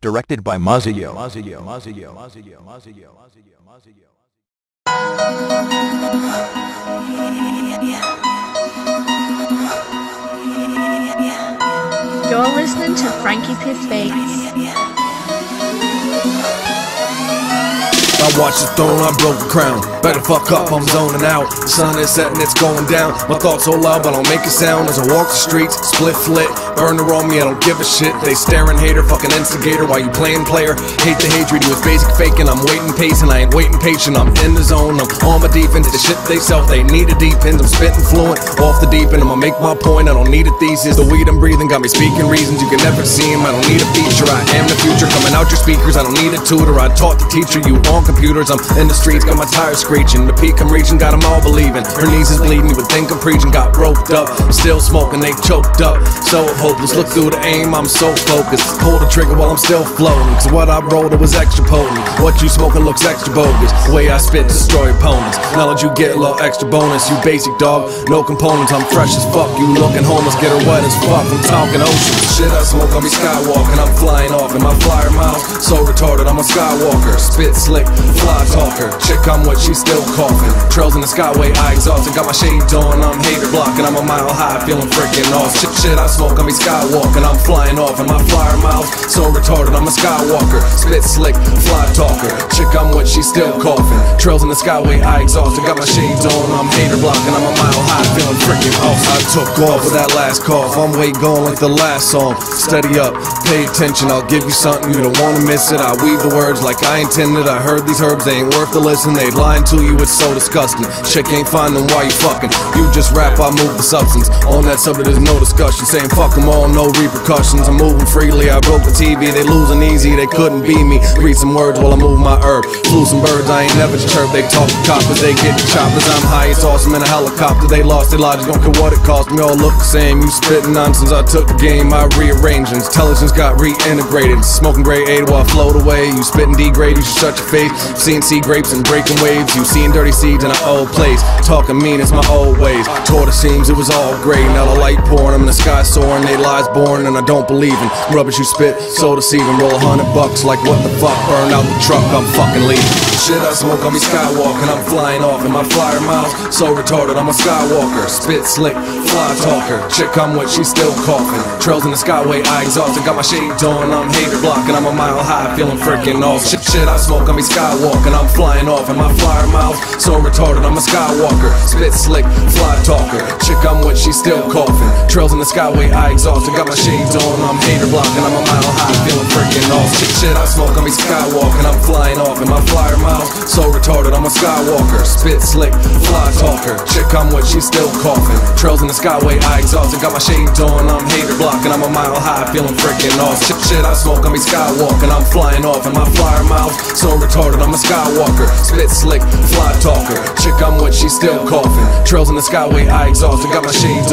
Directed by Mazio. Mazio. Mazio. Mazio. Mazio. Mazio. Mazio. You're listening to Frankie Piff Beats. I watch the throne, I broke the crown. Better fuck up, I'm zoning out. The sun is setting, it's going down. My thoughts so loud, but I don't make a sound as I walk the streets. Split flit, burner on me, I don't give a shit. They staring hater, fucking instigator while you playing player. Hate the hatred, you was basic faking. I'm waiting patient, I ain't waiting patient. I'm in the zone, I'm on my defense. The shit they sell, they need a deep end. I'm spitting fluent off the deep end. I'ma make my point, I don't need a thesis. The weed I'm breathing got me speaking reasons you can never see 'em. I don't need a feature, I am the future. Coming out your speakers, I don't need a tutor. I taught the teacher, you on computers. I'm in the streets, got my tires screeching. The peak I'm reaching, got 'em all believing. Her knees is bleeding, you would think I'm preaching. Got roped up, still smoking, they choked up. So hopeless, look through the aim, I'm so focused. Pull the trigger while I'm still floating. Cause what I rolled, it was extra potent. What you smoking looks extra bogus. The way I spit, destroy opponents. Knowledge you get a little extra bonus. You basic dog, no components. I'm fresh as fuck. You looking homeless, get her wet as fuck. I'm talking ocean. Shit, I smoke, I'll be skywalking. I'm flying off in my flyer mouth. So retarded, I'm a skywalker. Spit slick, fly talker. Chick, I'm what she still coughing. Trails in the skyway, I exhausted. Got my shades on, I'm hater blocking. I'm a mile high, feeling freaking off. Shit, shit, I smoke, I'll be skywalking. I'm flying off in my flyer mouth. So retarded, I'm a skywalker. Spit slick, fly talker. Chick, I'm what she still coughing. Trails in the skyway, I exhausted. Got my shades on, I'm hater blocking. I'm a mile high, feeling freaking off. I took off with that last cough. I'm way gone like the last song. Steady up, pay attention. I'll give you something you don't wanna miss it. I weave the words like I intended. I heard these herbs, they ain't worth the listen. They lying to you, it's so disgusting. Chick ain't finding why you fucking. You just rap, I move the substance. On that subject, there's no discussion. Saying fuck them all, no repercussions. I'm moving freely. I broke the TV, they losing easy, they couldn't beat me. Read some words while I move my herb. Flew some birds, I ain't never They talk to coppers, they get choppers. I'm high, it's awesome in a helicopter. They lost their logic, don't care what it cost me. All look the same. You spitting nonsense, I took the game, I rearranged. Intelligence got reintegrated. Smoking grade 8 while I float away. You spitting degrade, you should shut your face. CNC grapes and breaking waves. You seeing dirty seeds in an old place. Talking mean, it's my old ways. Tore the seams, it was all great. Now the light pouring, I'm in the sky soaring. They lies born, and I don't believe in rubbish you spit. So deceiving, roll a hundred bucks like what the fuck? Burn out the truck, I'm fucking leaving. Shit, I smoke, I'll be skywalking. I'm flying off in my flyer mouth. So retarded, I'm a skywalker. Spit slick, fly talker. Chick, I'm what she still coughing. Trails in the skyway, I exhausted. Got my shades on, I'm hater blocking. I'm a mile high, feeling freaking off. Shit, shit, I smoke, I'll be skywalking. I'm flying off in my flyer mouth. So retarded, I'm a skywalker. Spit slick, fly talker. Chick, I'm what she still coughing. Trails in the skyway, I exhausted. Got my shades on, I'm hater blocking. I'm a mile high, feeling freaking off. Shit, shit, I smoke, I'll be skywalking. I'm flying off in my flyer So retarded, I'm a skywalker. Spit slick, fly talker. Chick, I'm what she still coughing. Trails in the skyway, I exhausted. Got my shades on, I'm hater blocking. I'm a mile high, feeling freaking off. Shit, shit, I smoke, be skywalking. I'm flying off in my flyer mouth. So retarded, I'm a skywalker. Spit slick, fly talker. Chick, I'm what she still coughing. Trails in the skyway, I exhausted. Got my shades